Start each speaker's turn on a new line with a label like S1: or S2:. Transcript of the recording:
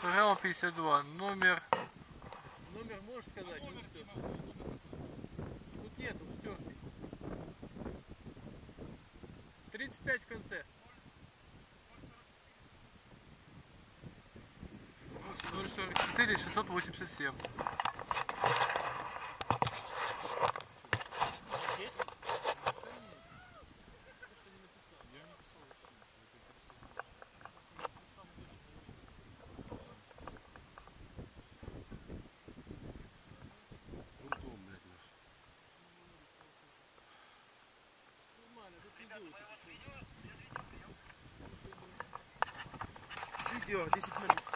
S1: Программа 52. Номер... Номер можешь сказать? Номер Тут нету, стертый. 35 в конце. 044 687.
S2: Yo, this is